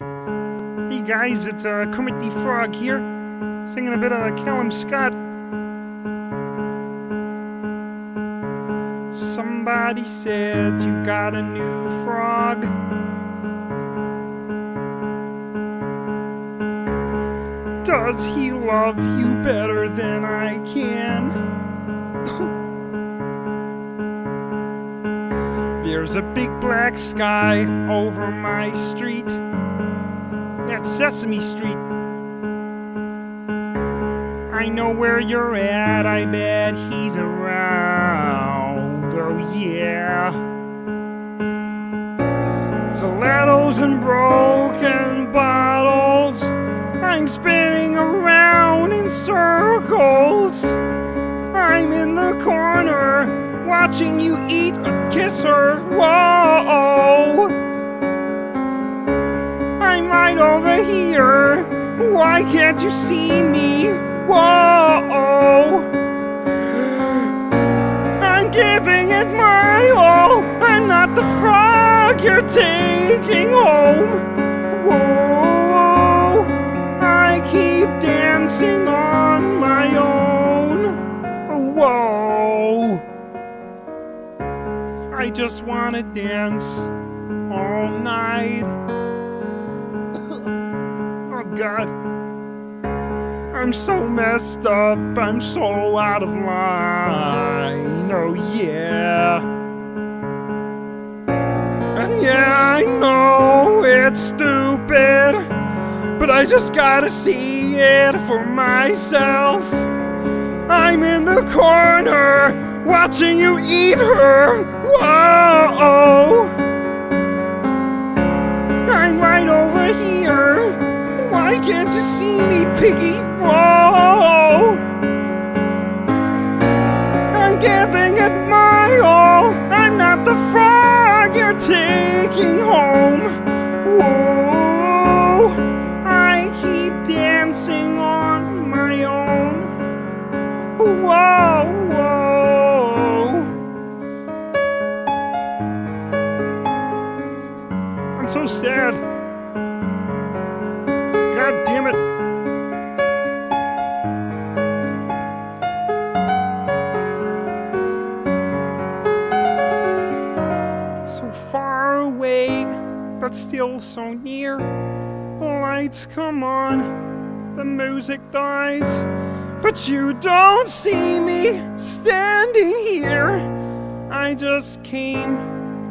Hey guys, it's uh, Kermit the Frog here, singing a bit of Calum Scott. Somebody said you got a new frog. Does he love you better than I can? There's a big black sky over my street. That's Sesame Street. I know where you're at, I bet he's around. Oh, yeah. Stilettos and broken bottles. I'm spinning around in circles. I'm in the corner watching you eat a kiss her. Whoa. Here. Why can't you see me? Whoa. I'm giving it my all. I'm not the frog you're taking home. Whoa. I keep dancing on my own. Whoa. I just wanna dance all night. God. I'm so messed up, I'm so out of line. Oh yeah. And yeah, I know it's stupid, but I just gotta see it for myself. I'm in the corner watching you eat her. Whoa! Piggy? Whoa! I'm giving it my all. I'm not the frog you're taking home. Whoa! I keep dancing on my own. Whoa! I'm so sad. God damn it. But still so near. The lights come on, the music dies, but you don't see me standing here. I just came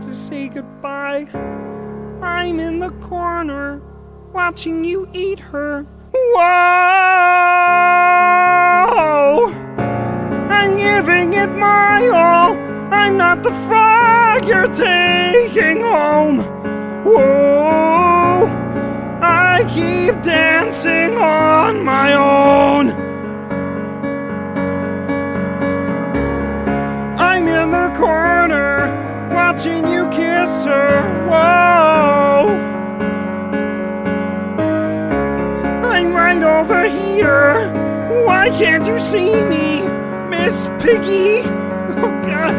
to say goodbye. I'm in the corner watching you eat her. Whoa! I'm giving it my all. I'm not the frog you're taking home. Whoa! I keep dancing on my own. I'm in the corner watching you kiss her. Whoa! I'm right over here. Why can't you see me, Miss Piggy? Oh God.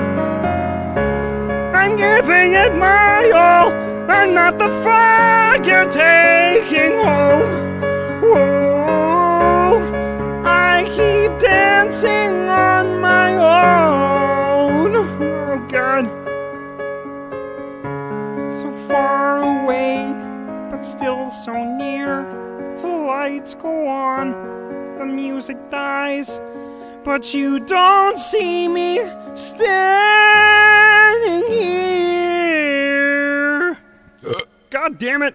I'm giving it my all. I'm not the frog you're taking home. Whoa. I keep dancing on my own. Oh God. So far away, but still so near. The lights go on, the music dies, but you don't see me standing here. God damn it!